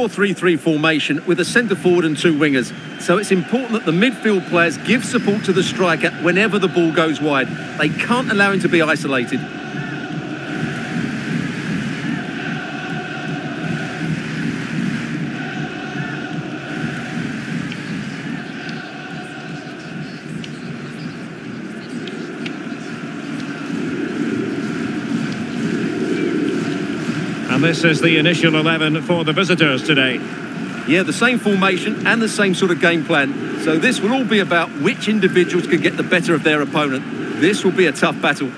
4-3-3 formation with a centre forward and two wingers. So it's important that the midfield players give support to the striker whenever the ball goes wide. They can't allow him to be isolated. And this is the initial 11 for the visitors today. Yeah, the same formation and the same sort of game plan. So this will all be about which individuals can get the better of their opponent. This will be a tough battle.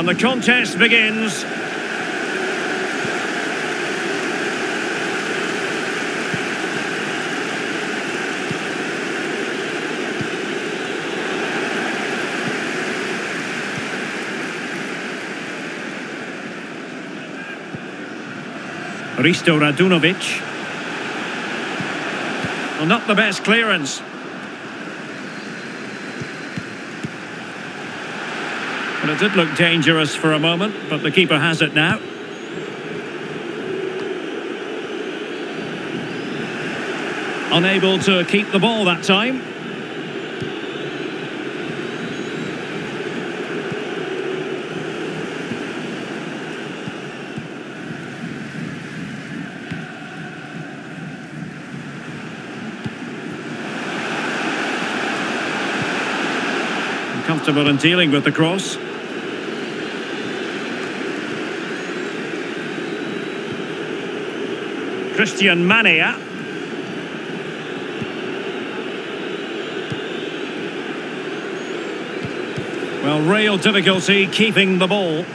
And the contest begins. Risto Radunovic. Well, not the best clearance. Well, it did look dangerous for a moment, but the keeper has it now. Unable to keep the ball that time. Comfortable in dealing with the cross. Cristian Manea. Well, real difficulty keeping the ball.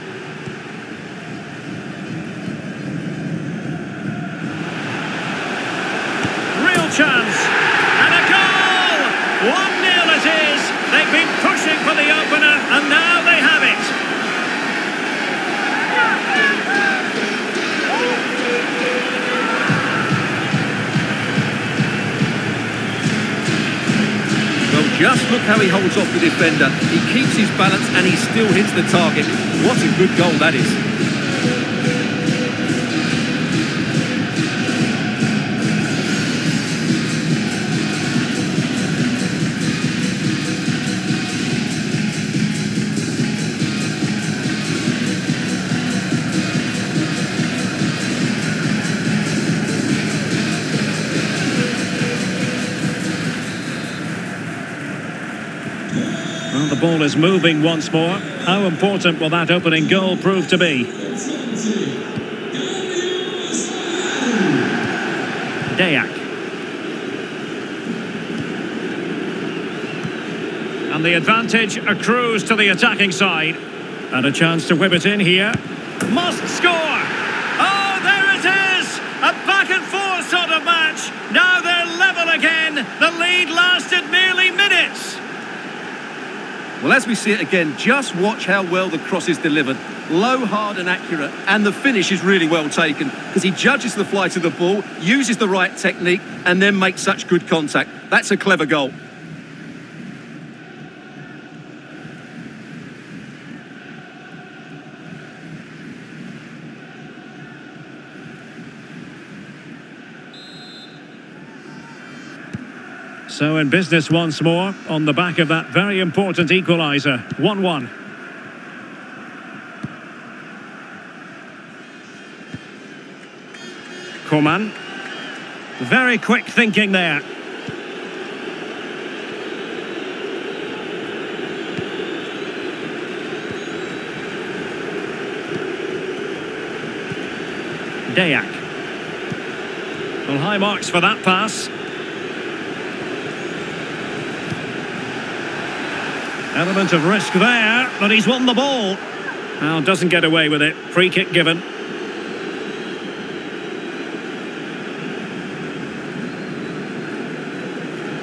Look how he holds off the defender. He keeps his balance and he still hits the target. What a good goal that is. Well, the ball is moving once more. How important will that opening goal prove to be? Deac. And the advantage accrues to the attacking side. And a chance to whip it in here. Must score! Oh, there it is! A back and forth sort of match. Now they're level again. The lead lasted merely minutes. Well, as we see it again, just watch how well the cross is delivered. Low, hard and accurate, and the finish is really well taken because he judges the flight of the ball, uses the right technique, and then makes such good contact. That's a clever goal. So in business once more on the back of that very important equaliser. 1-1. Coman. Very quick thinking there. Deac. Well, high marks for that pass. Element of risk there, but he's won the ball. Now doesn't get away with it. Free kick given.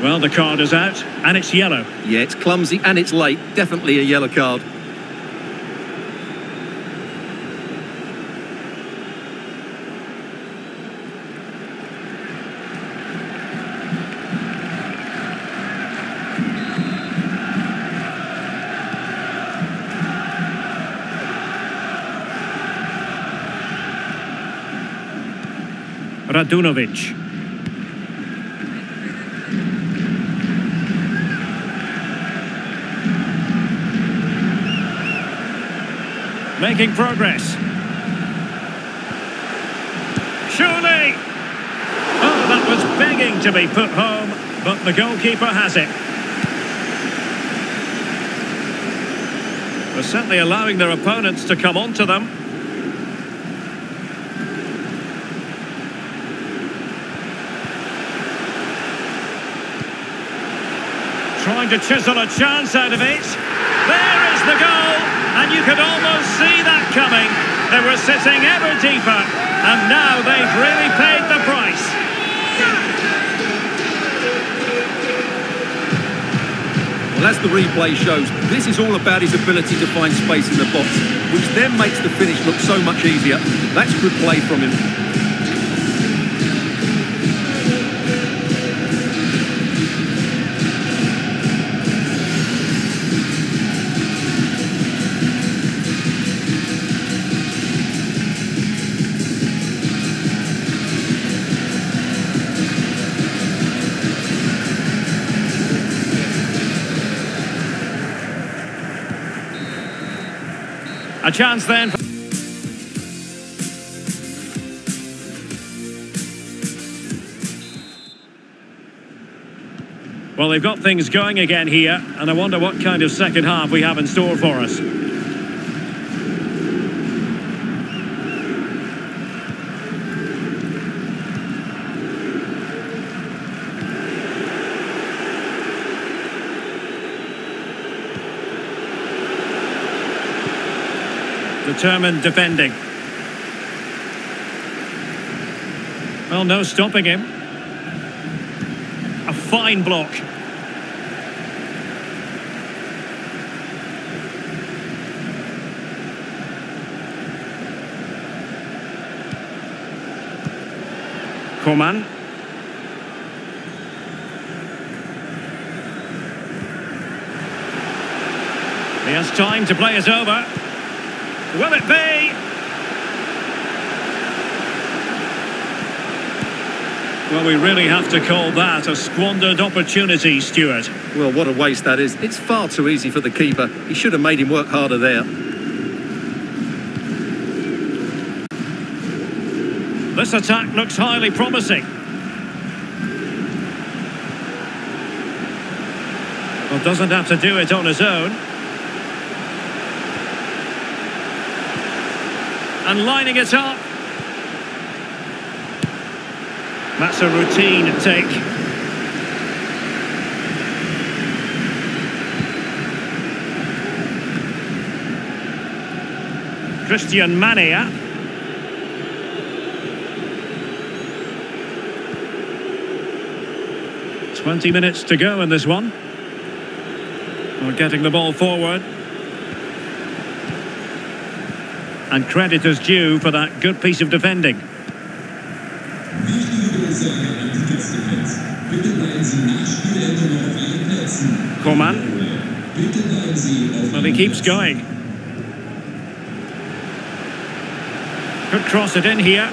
Well, the card is out, and it's yellow. Yeah, it's clumsy and it's late. Definitely a yellow card. Radunovic. Making progress. Surely! Oh, that was begging to be put home, but the goalkeeper has it. They're certainly allowing their opponents to come onto them. Trying to chisel a chance out of it. There is the goal, and you could almost see that coming. They were sitting ever deeper, and now they've really paid the price. Well, as the replay shows, this is all about his ability to find space in the box, which then makes the finish look so much easier. That's good play from him. Chance then. Well, they've got things going again here, and I wonder what kind of second half we have in store for us. Determined defending. Well, no stopping him. A fine block. Coman. He has time to play it over. Will it be? Well, we really have to call that a squandered opportunity, Stuart. Well, what a waste that is. It's far too easy for the keeper. He should have made him work harder there. This attack looks highly promising. Well, doesn't have to do it on his own. And lining it up. That's a routine take. Cristian Manea. Twenty minutes to go in this one. We're getting the ball forward. And credit is due for that good piece of defending. Coman. Well, he keeps going. Could cross it in here.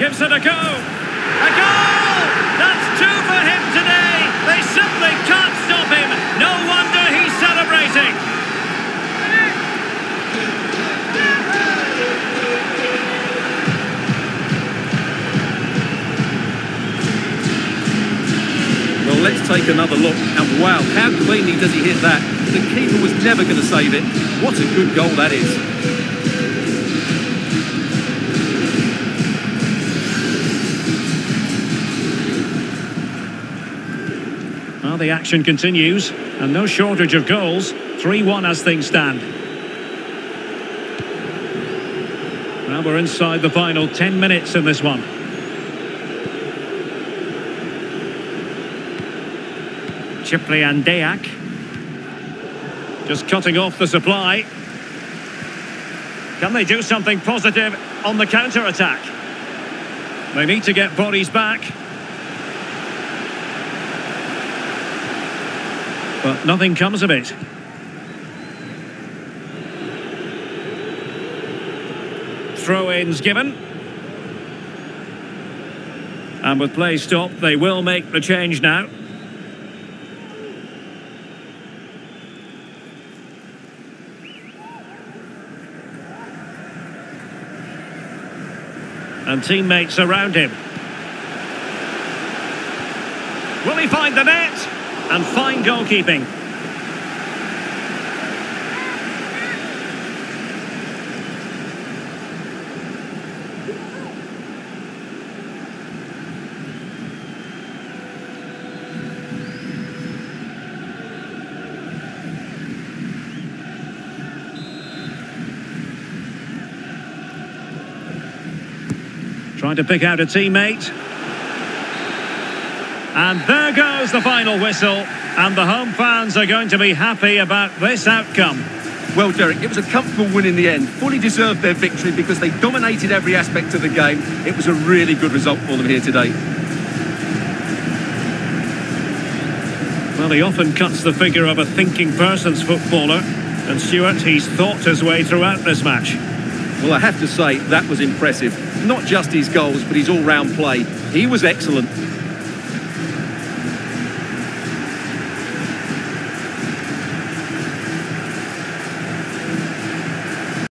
Gives it a go. A goal! Cleanly does he hit that? The keeper was never going to save it. What a good goal that is. Well, the action continues, and no shortage of goals. 3-1 as things stand. Well, we're inside the final 10 minutes in this one. Ciprian Deac. Just cutting off the supply. Can they do something positive on the counter-attack? They need to get bodies back. But nothing comes of it. Throw-ins given. And with play stopped, they will make the change now. And teammates around him. Will he find the net? And fine goalkeeping. Trying to pick out a teammate. And there goes the final whistle. And the home fans are going to be happy about this outcome. Well, Derek, it was a comfortable win in the end. Fully deserved their victory because they dominated every aspect of the game. It was a really good result for them here today. Well, he often cuts the figure of a thinking person's footballer. And Stuart, he's thought his way throughout this match. Well, I have to say, that was impressive. Not just his goals, but his all-round play. He was excellent.